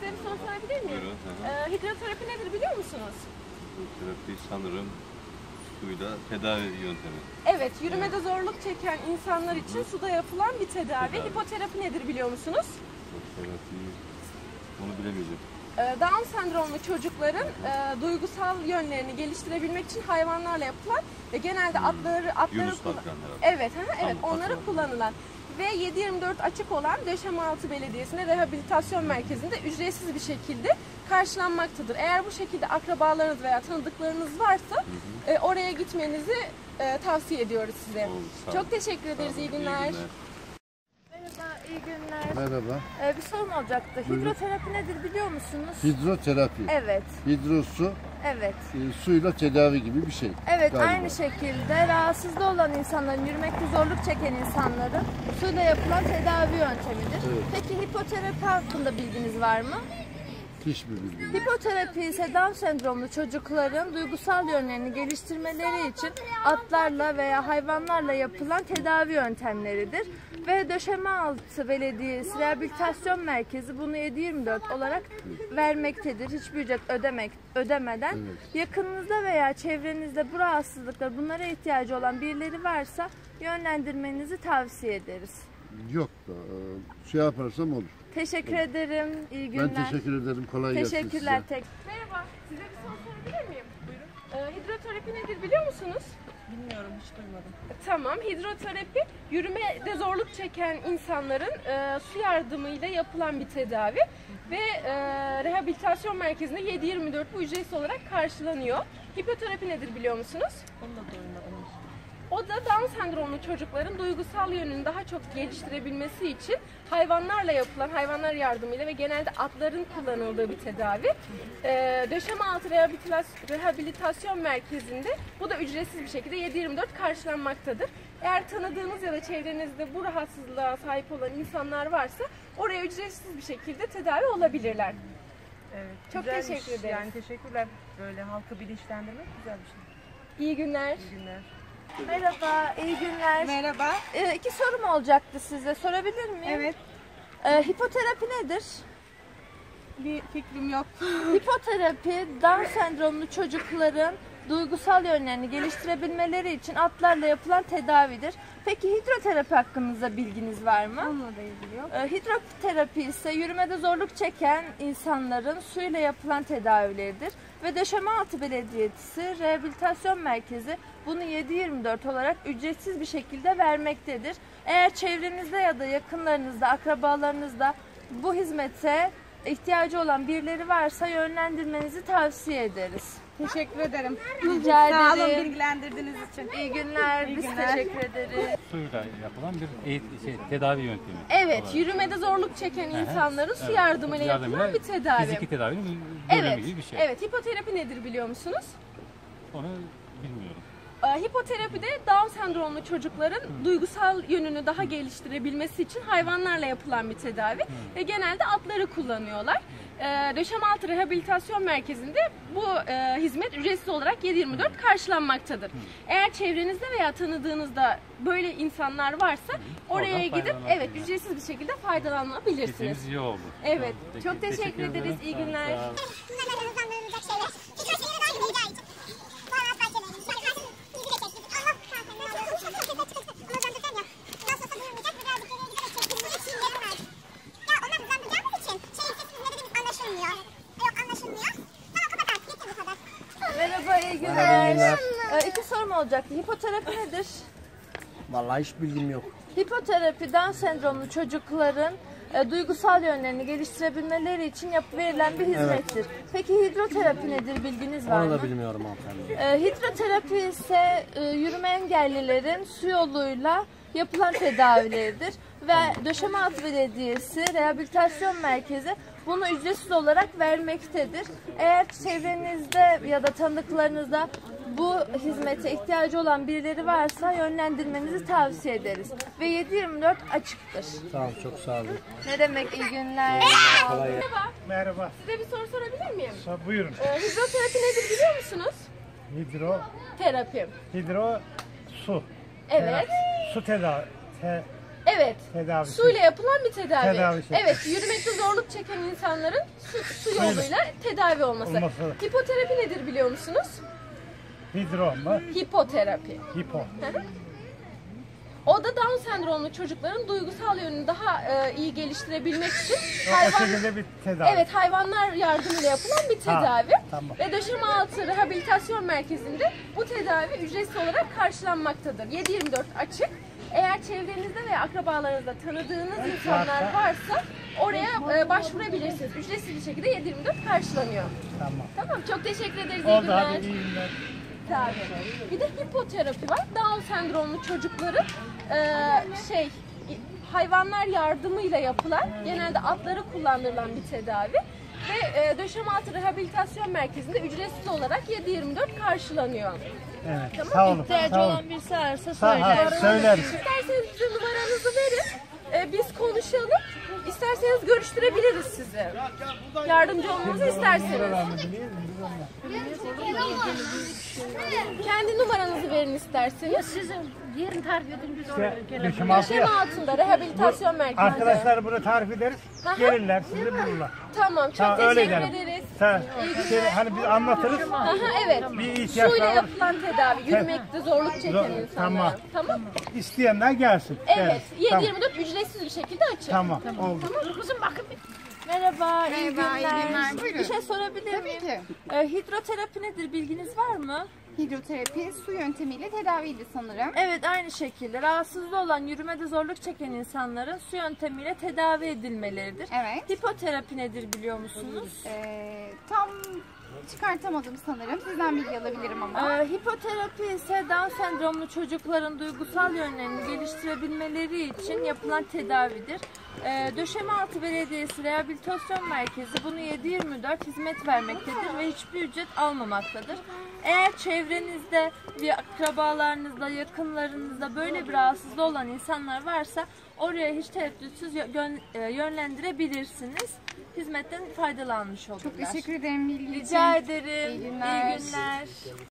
size bir soru sorabilir miyim? Buyurun, hı hı. Ee, hidroterapi nedir biliyor musunuz? Terapi sanırım suyla tedavi yöntemi. Evet, yürümede zorluk çeken insanlar için suda yapılan bir tedavi. Tedavi. Hipoterapi nedir biliyor musunuz? Bu terapi onu bilemeyeceğim. Ee, Down sendromlu çocukların e, duygusal yönlerini geliştirebilmek için hayvanlarla yapılan ve genelde atları atları Hmm. Yunus kullan- herhalde. Evet, hı hı, evet Tam onları hatırladım. kullanılan ve 7-24 açık olan Döşemealtı Belediyesi'ne rehabilitasyon merkezinde ücretsiz bir şekilde karşılanmaktadır. Eğer bu şekilde akrabalarınız veya tanıdıklarınız varsa e, oraya gitmenizi e, tavsiye ediyoruz size. Sağ Çok teşekkür ederiz. Olun, iyi günler. Merhaba, iyi günler. Merhaba. Ee, bir sorum olacaktı. Hidroterapi nedir biliyor musunuz? Hidroterapi. Evet, Hidrosu evet. e, suyla tedavi gibi bir şey. Evet Galiba. aynı şekilde rahatsızlığı olan insanların, yürümekte zorluk çeken insanların suyla yapılan tedavi yöntemidir. Evet. Peki hipoterapi hakkında bilginiz var mı? Hiçbir bilgi yok. Hipoterapi ise Down sendromlu çocukların duygusal yönlerini geliştirmeleri için atlarla veya hayvanlarla yapılan tedavi yöntemleridir. Ve Döşemealtı Belediyesi Rehabilitasyon Merkezi bunu 7-24 olarak vermektedir. Hiçbir ücret ödemek ödemeden. Evet. Yakınınızda veya çevrenizde bu rahatsızlıklar, bunlara ihtiyacı olan birileri varsa yönlendirmenizi tavsiye ederiz. Yok da e, şey yaparsam olur. Teşekkür ederim. İyi günler. Ben teşekkür ederim. Kolay gelsin Teşekkürler size. tek. Merhaba, size bir soru sorabilir miyim? Buyurun. Ee, hidroterapi nedir biliyor musunuz? Bilmiyorum hiç duymadım. Tamam, hidroterapi yürümede zorluk çeken insanların e, su yardımıyla yapılan bir tedavi ve e, rehabilitasyon merkezinde 7-24 bu ücretsiz olarak karşılanıyor. Hipoterapi nedir biliyor musunuz? Onu da duymadım. O da Down sendromlu çocukların duygusal yönünü daha çok geliştirebilmesi için hayvanlarla yapılan, hayvanlar yardımıyla ve genelde atların kullanıldığı bir tedavi. Ee, Döşemealtı Rehabilitas- Rehabilitasyon Merkezi'nde bu da ücretsiz bir şekilde 7-24 karşılanmaktadır. Eğer tanıdığınız ya da çevrenizde bu rahatsızlığa sahip olan insanlar varsa oraya ücretsiz bir şekilde tedavi olabilirler. Evet. Çok güzelmiş. teşekkür ederiz. Yani teşekkürler. Böyle halkı bilinçlendirmek güzel bir şey. İyi günler. İyi günler. Merhaba, iyi günler. Merhaba. Ee, iki sorum olacaktı size. Sorabilir miyim? Evet. Ee, hipoterapi nedir? Bir fikrim yok. Hipoterapi, Down sendromlu çocukların duygusal yönlerini geliştirebilmeleri için atlarla yapılan tedavidir. Peki hidroterapi hakkında bilginiz var mı? Onunla da ilgili yok. Ee, Hidroterapi ise yürümede zorluk çeken insanların suyla yapılan tedavileridir. Ve Döşemealtı Belediyesi Rehabilitasyon Merkezi bunu 7-24 olarak ücretsiz bir şekilde vermektedir. Eğer çevrenizde ya da yakınlarınızda, akrabalarınızda bu hizmete ihtiyacı olan birileri varsa yönlendirmenizi tavsiye ederiz. Teşekkür ederim. Rica Sağ olun ederim. bilgilendirdiğiniz için. İyi günler. İyi Biz günler. teşekkür ederiz. suyla yapılan bir eğit- şey, tedavi yöntemi. Evet, olarak. yürümede zorluk çeken insanların su evet. yardımıyla yapılan bir tedavi. Fiziki tedavinin bir Evet, gibi bir şey. evet. Hipoterapi nedir biliyor musunuz? Onu Hipoterapide Down sendromlu çocukların duygusal yönünü daha geliştirebilmesi için hayvanlarla yapılan bir tedavi ve genelde atları kullanıyorlar. Ee, Döşemealtı Rehabilitasyon Merkezi'nde bu e, hizmet ücretsiz olarak 7-24 karşılanmaktadır. Eğer çevrenizde veya tanıdığınızda böyle insanlar varsa oraya Oradan gidip evet ücretsiz bir şekilde faydalanabilirsiniz. İyi oldu. Evet, Tamam, çok teşekkür ederiz. İyi günler. Bunlardan hızlandırılacak şeyler. Birkaç daha rica olacaktı. Hipoterapi nedir? Vallahi hiç bilgim yok. Hipoterapi Down sendromlu çocukların e, duygusal yönlerini geliştirebilmeleri için yap verilen bir hizmettir. Peki hidroterapi nedir bilginiz var Onu mı? da bilmiyorum hanımefendi. E, hidroterapi ise e, yürüme engellilerin su yoluyla yapılan tedavileridir ve Döşemealtı Belediyesi Rehabilitasyon Merkezi bunu ücretsiz olarak vermektedir. Eğer çevrenizde ya da tanıdıklarınızda bu hizmete ihtiyacı olan birileri varsa yönlendirmenizi tavsiye ederiz. Ve 7-24 açıktır. Tamam çok sağ olun. Ne demek iyi günler. Kolay. Merhaba, Merhaba. size bir soru sorabilir miyim? So, buyurun. E, hidroterapi nedir biliyor musunuz? Hidro, Terapi. hidro su. Evet. Su tedavi. Te, Evet. Tedavisi. Suyla yapılan bir tedavi. Tedavi şekli. evet, yürümekte zorluk çeken insanların su, su yoluyla tedavi olması. Olması. Hipoterapi nedir biliyor musunuz? Hidron mu? Hipoterapi. Hipo. O da Down sendromlu çocukların duygusal yönünü daha e, iyi geliştirebilmek için hayvan bir tedavi. Evet hayvanlar yardımıyla yapılan bir Ha, tedavi. tamam. Ve döşeme altı rehabilitasyon merkezinde bu tedavi ücretsiz olarak karşılanmaktadır. 7-24 açık. Eğer çevrenizde veya akrabalarınızda tanıdığınız insanlar varsa oraya e, başvurabilirsiniz. Ücretsiz bir şekilde 7-24 karşılanıyor. Tamam. Tamam çok teşekkür ederiz. İyi Oldu günler. hadi iyi günler. Tabii. Bir de hipoterapi var. Down sendromlu çocukların e, şey hayvanlar yardımıyla yapılan, genelde atları kullandırılan bir tedavi. Ve e, döşeme altı rehabilitasyon merkezinde ücretsiz olarak 7-24 karşılanıyor. Evet. Tamam, Sağ olun. İhtiyacı Sağ olun. olan birisi ararsa söyler. söyleriz. İsterseniz bize numaranızı verin. E, biz konuşalım. İsterseniz görüştürebiliriz sizi. Yardımcı olmanızı isterseniz. Kendi numaranızı verin isterseniz. Sizin yerini tarif edin biz İşte oraya döşeme altı ya. altında rehabilitasyon merkezinde. Arkadaşlar bunu tarif ederiz. Aha. Gelirler sizi bulurlar. Tamam, çok Tamam öyle teşekkür edelim. ederiz. Sen, şey, hani biz anlatırız. Aha, evet. Bir ihtiyaç Suyla var. yapılan tedavi, yürümekte zorluk çeken Zor- insanlar. tamam. Tamam. İsteyenler gelsin. Evet, Gelsin. 7-24 ücretsiz bir şekilde açık. Tamam. Oldu. Kızım bakın bir Merhaba, iyi Merhaba, iyi günler. günler. Buyurun. Bir şey sorabilir Tabii miyim? ki. Ee, hidroterapi nedir, bilginiz var mı? Hidroterapi su yöntemiyle tedaviydi sanırım. Evet, aynı şekilde. Rahatsızlığı olan, yürümede zorluk çeken insanların su yöntemiyle tedavi edilmeleridir. Evet. Hipoterapi nedir biliyor musunuz? Ee, tam çıkartamadım sanırım. Sizden bilgi alabilirim ama. Ee, hipoterapi ise Down sendromlu çocukların duygusal yönlerini geliştirebilmeleri için yapılan tedavidir. Ee, Döşeme Altı Belediyesi Rehabilitasyon Merkezi bunu 7-24 hizmet vermektedir ve hiçbir ücret almamaktadır. Eğer çevrenizde bir akrabalarınızda, yakınlarınızda böyle bir rahatsızlığı olan insanlar varsa oraya hiç tereddütsüz e, yönlendirebilirsiniz. Hizmetten faydalanmış olurlar. Çok teşekkür ederim bilgi için. Rica ederim. İyi günler. İyi günler.